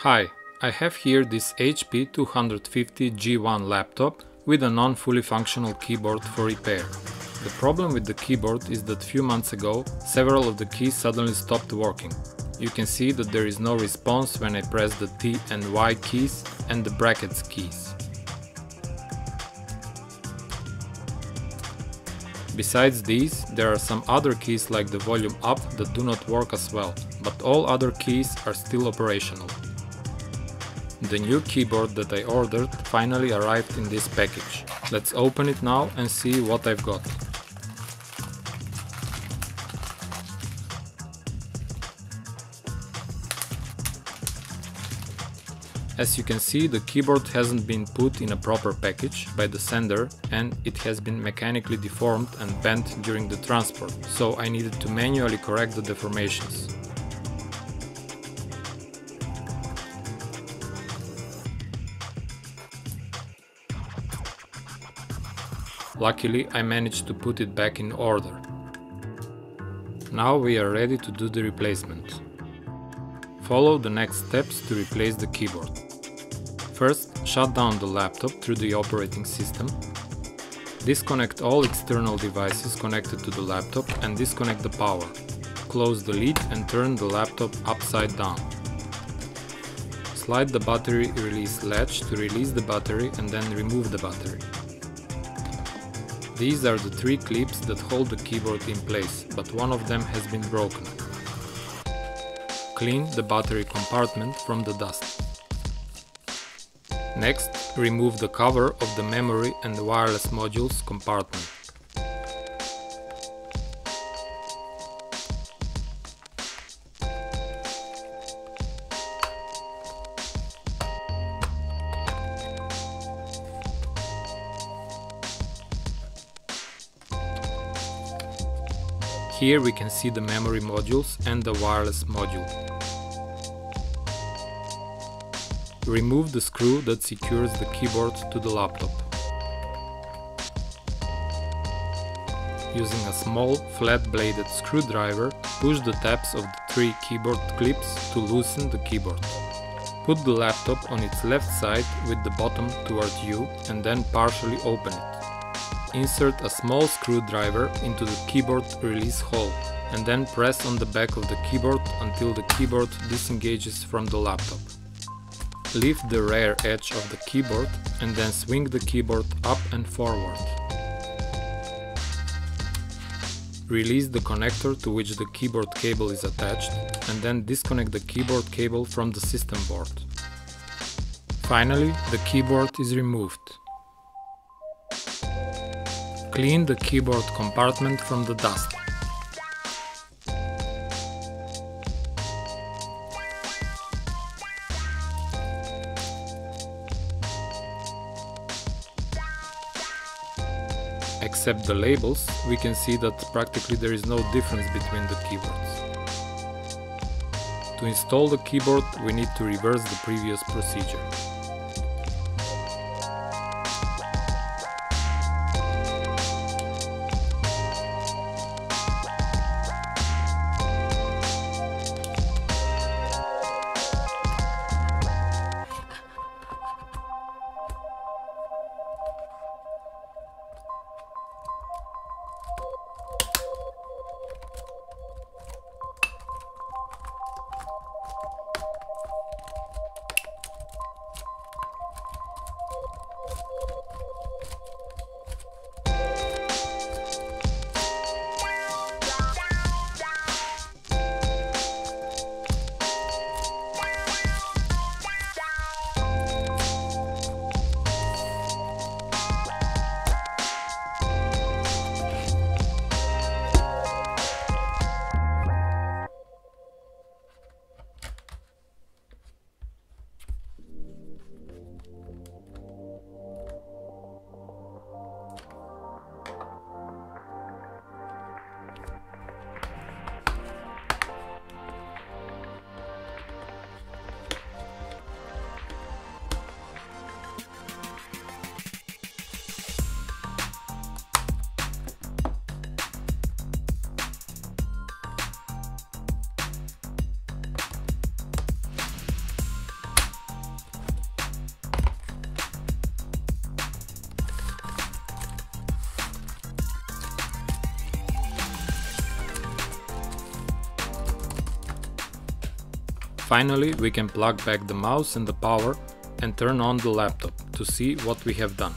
Hi, I have here this HP 250 G1 laptop with a non-fully functional keyboard for repair. The problem with the keyboard is that few months ago several of the keys suddenly stopped working. You can see that there is no response when I press the T and Y keys and the brackets keys. Besides these, there are some other keys like the volume up that do not work as well, but all other keys are still operational. The new keyboard that I ordered finally arrived in this package. Let's open it now and see what I've got. As you can see, the keyboard hasn't been put in a proper package by the sender and it has been mechanically deformed and bent during the transport, so I needed to manually correct the deformations. Luckily, I managed to put it back in order. Now we are ready to do the replacement. Follow the next steps to replace the keyboard. First, shut down the laptop through the operating system. Disconnect all external devices connected to the laptop and disconnect the power. Close the lid and turn the laptop upside down. Slide the battery release latch to release the battery and then remove the battery. These are the three clips that hold the keyboard in place, but one of them has been broken. Clean the battery compartment from the dust. Next, remove the cover of the memory and wireless modules compartment. Here we can see the memory modules and the wireless module. Remove the screw that secures the keyboard to the laptop. Using a small flat-bladed screwdriver, push the tabs of the three keyboard clips to loosen the keyboard. Put the laptop on its left side with the bottom toward you and then partially open it. Insert a small screwdriver into the keyboard release hole and then press on the back of the keyboard until the keyboard disengages from the laptop. Lift the rear edge of the keyboard and then swing the keyboard up and forward. Release the connector to which the keyboard cable is attached and then disconnect the keyboard cable from the system board. Finally, the keyboard is removed. Clean the keyboard compartment from the dust. Except the labels, we can see that practically there is no difference between the keyboards. To install the keyboard, we need to reverse the previous procedure. Finally, we can plug back the mouse and the power and turn on the laptop to see what we have done.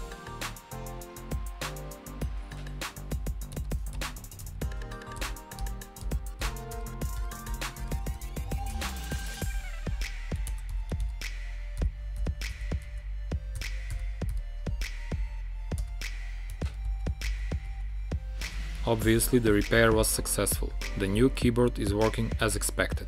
Obviously the repair was successful, the new keyboard is working as expected.